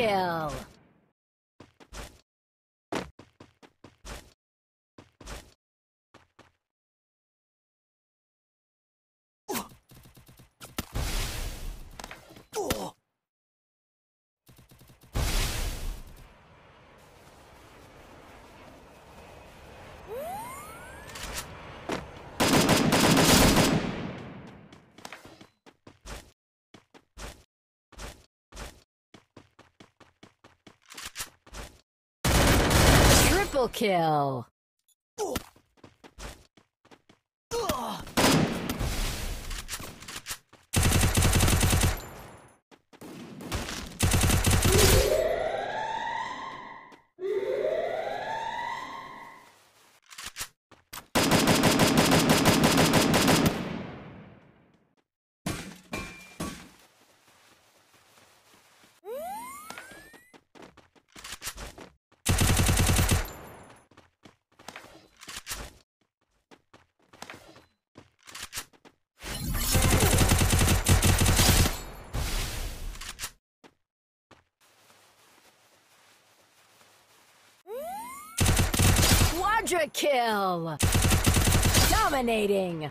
kill. Triple kill. Quadra kill. Dominating.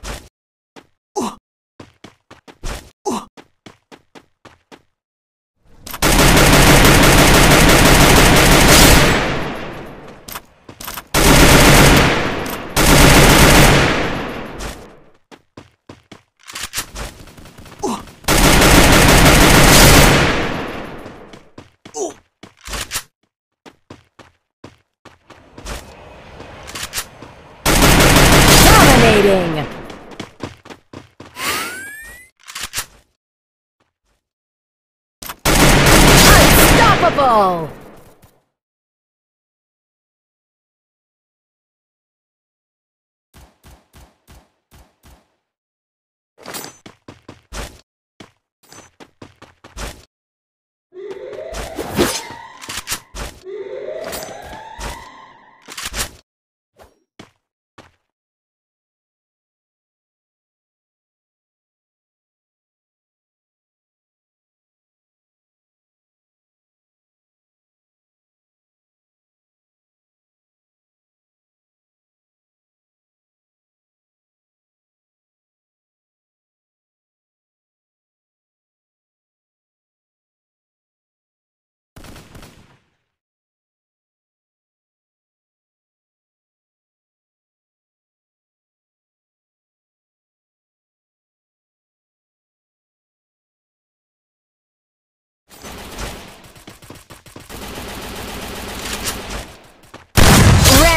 Dominating. Unstoppable.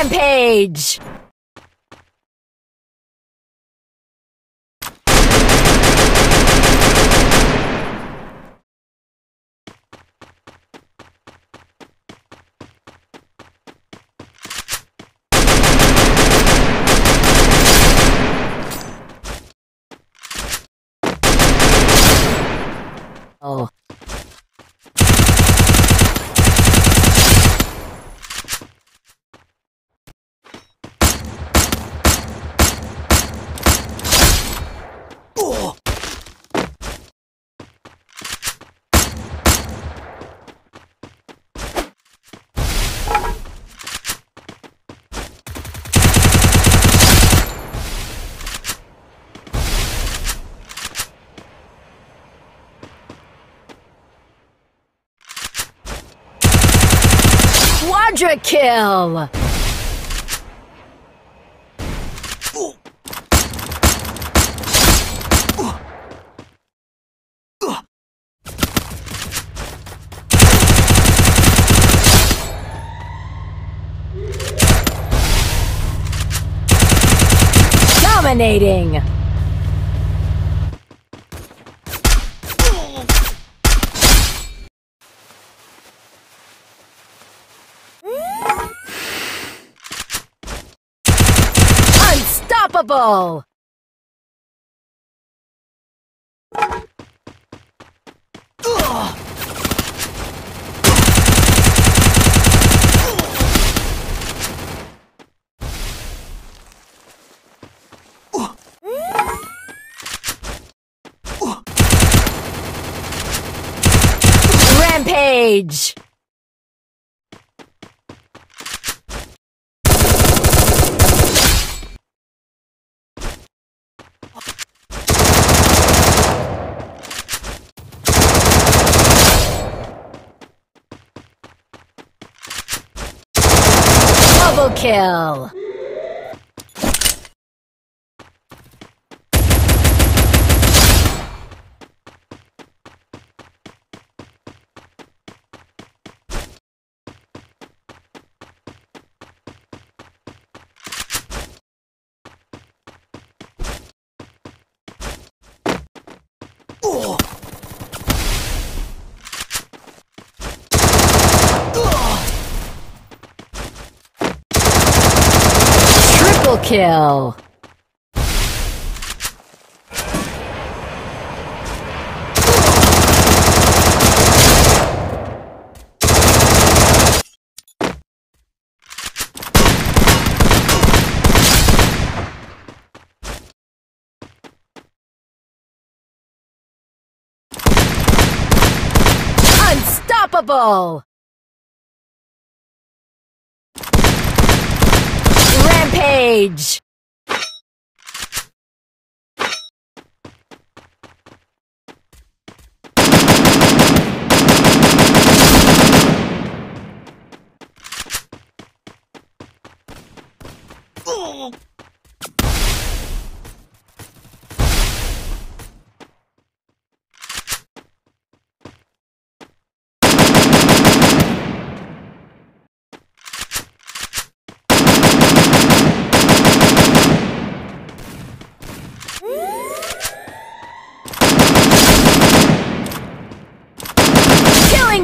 Rampage. Oh. Quadra kill! Dominating! Unstoppable! Rampage! Kill! Triple kill! Unstoppable! Rampage!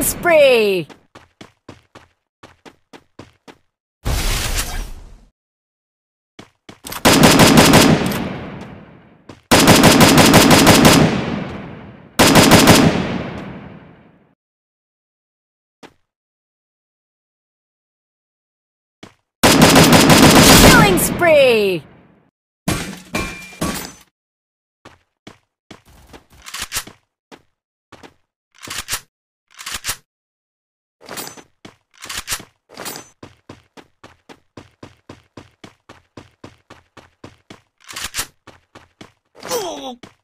Killing spree! Killing! おお